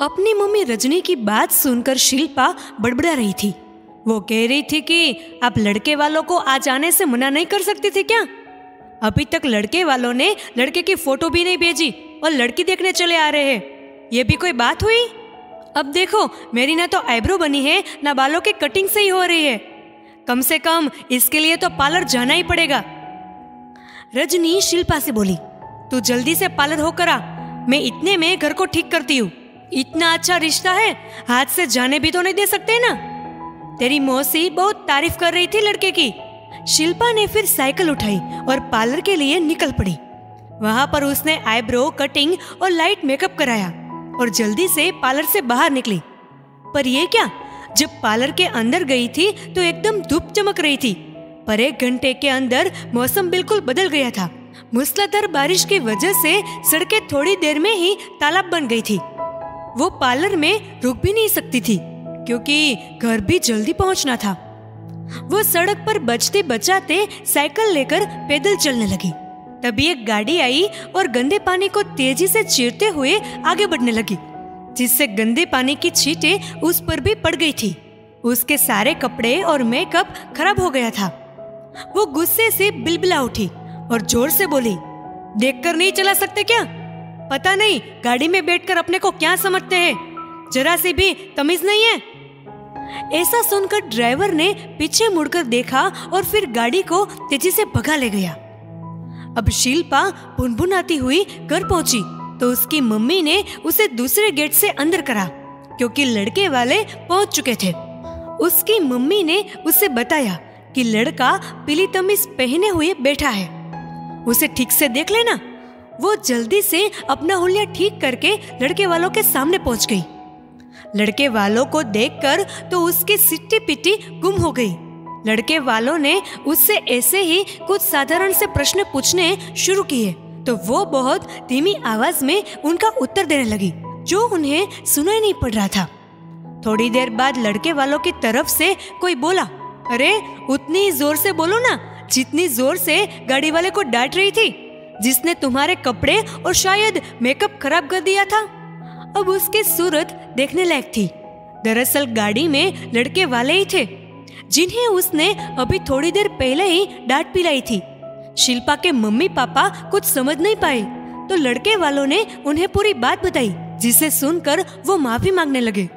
अपनी मम्मी रजनी की बात सुनकर शिल्पा बड़बड़ा रही थी। वो कह रही थी कि आप लड़के वालों को आज आने से मना नहीं कर सकती थी क्या? अभी तक लड़के वालों ने लड़के की फ़ोटो भी नहीं भेजी और लड़की देखने चले आ रहे हैं। ये भी कोई बात हुई? अब देखो, मेरी ना तो आईब्रो बनी है, ना बालों की कटिंग सही हो रही है। कम से कम इसके लिए तो पार्लर जाना ही पड़ेगा। रजनी शिल्पा से बोली, तू जल्दी से पार्लर होकर आ, मैं इतने में घर को ठीक करती हूँ। इतना अच्छा रिश्ता है, हाथ से जाने भी तो नहीं दे सकते ना। तेरी मौसी बहुत तारीफ़ कर रही थी लड़के की। शिल्पा ने फिर साइकिल उठाई और पार्लर के लिए निकल पड़ी। वहाँ पर उसने आईब्रो, कटिंग और लाइट मेकअप कराया और जल्दी से पार्लर से बाहर निकली। पर ये क्या? जब पार्लर के अंदर गई थी तो एकदम धूप चमक रही थी, पर एक घंटे के अंदर मौसम बिल्कुल बदल गया था। मूसलाधार बारिश की वजह से सड़कें थोड़ी देर में ही तालाब बन गई थी। वो पार्लर में रुक भी नहीं सकती थी, क्योंकि घर भी जल्दी पहुँचना था। वो सड़क पर बचते बचाते साइकिल लेकर पैदल चलने लगी। तभी एक गाड़ी आई और गंदे पानी को तेज़ी से चीरते हुए आगे बढ़ने लगी, जिससे गंदे पानी की छींटे उस पर भी पड़ गई थी। उसके सारे कपड़े और मेकअप खराब हो गया था। वो गुस्से से बिलबिला उठी और ज़ोर से बोली, देखकर नहीं चला सकते क्या? पता नहीं, गाड़ी में बैठकर अपने को क्या समझते हैं? जरा सी भी तमीज नहीं है? ऐसा सुनकर ड्राइवर ने पीछे मुड़कर देखा और फिर गाड़ी को तेज़ी से भगा ले गया। अब शिल्पा भुनभुनाती हुई घर पहुँची तो उसकी मम्मी ने उसे दूसरे गेट से अंदर करा, क्योंकि लड़के वाले पहुँच चुके थे। उसकी मम्मी ने उसे बताया कि लड़का पीली तमीज पहने हुए बैठा है। उसे ठीक से देख लेना। वो जल्दी से अपना हुलिया ठीक करके लड़के वालों के सामने पहुँच गई। लड़के वालों को देखकर तो उसकी सिट्टी पिट्टी गुम हो गई। लड़के वालों ने उससे ऐसे ही कुछ साधारण से प्रश्न पूछने शुरू किए तो वो बहुत धीमी आवाज़ में उनका उत्तर देने लगी, जो उन्हें सुनाई नहीं पड़ रहा था। थोड़ी देर बाद लड़के वालों की तरफ़ से कोई बोला, अरे, उतनी ज़ोर से बोलो ना, जितनी ज़ोर से गाड़ी वाले को डांट रही थी। जिसने तुम्हारे कपड़े और शायद मेकअप खराब कर दिया था। अब उसकी सूरत देखने लायक थी। दरअसल गाड़ी में लड़के वाले ही थे, जिन्हें उसने अभी थोड़ी देर पहले ही डांट पिलाई थी। शिल्पा के मम्मी पापा कुछ समझ नहीं पाए तो लड़के वालों ने उन्हें पूरी बात बताई, जिसे सुनकर वो माफ़ी मांगने लगे।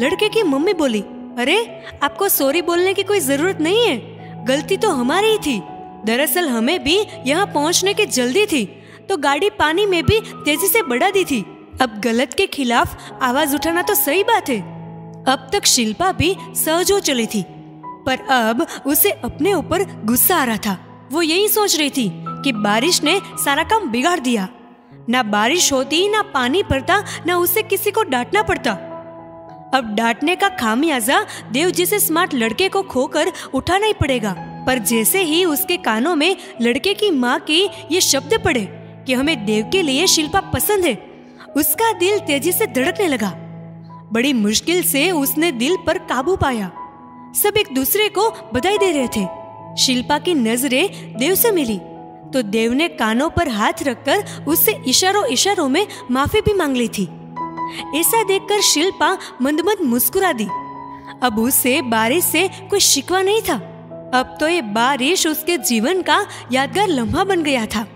लड़के की मम्मी बोली, अरे, आपको सॉरी बोलने की कोई ज़रूरत नहीं है, गलती तो हमारी ही थी। दरअसल हमें भी यहाँ पहुँचने की जल्दी थी तो गाड़ी पानी में भी तेज़ी से बढ़ा दी थी। अब गलत के खिलाफ आवाज़ उठाना तो सही बात है। अब तक शिल्पा भी सहज हो चली थी, पर अब उसे अपने ऊपर गुस्सा आ रहा था। वो यही सोच रही थी कि बारिश ने सारा काम बिगाड़ दिया। ना बारिश होती, ना पानी पड़ता, ना उसे किसी को डांटना पड़ता। अब डांटने का खामियाजा देव जैसे स्मार्ट लड़के को खोकर उठाना ही पड़ेगा। पर जैसे ही उसके कानों में लड़के की माँ के ये शब्द पड़े कि हमें देव के लिए शिल्पा पसंद है, उसका दिल तेज़ी से धड़कने लगा। बड़ी मुश्किल से उसने दिल पर काबू पाया। सब एक दूसरे को बधाई दे रहे थे। शिल्पा की नज़रें देव से मिली तो देव ने कानों पर हाथ रखकर उससे इशारों इशारों में माफ़ी भी मांग ली थी। ऐसा देखकर शिल्पा मंद मंद मुस्कुरा दी। अब उसे बारिश से कोई शिकवा नहीं था। अब तो ये बारिश उसके जीवन का यादगार लम्हा बन गया था।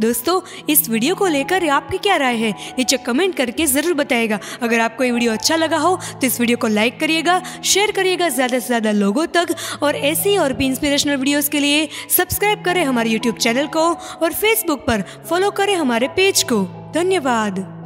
दोस्तों, इस वीडियो को लेकर आपकी क्या राय है? नीचे कमेंट करके ज़रूर बताएगा। अगर आपको ये वीडियो अच्छा लगा हो तो इस वीडियो को लाइक करिएगा, शेयर करिएगा ज़्यादा से ज़्यादा लोगों तक, और ऐसी और भी इंस्पिरेशनल वीडियोस के लिए सब्सक्राइब करें हमारे यूट्यूब चैनल को, और फेसबुक पर फॉलो करें हमारे पेज को। धन्यवाद।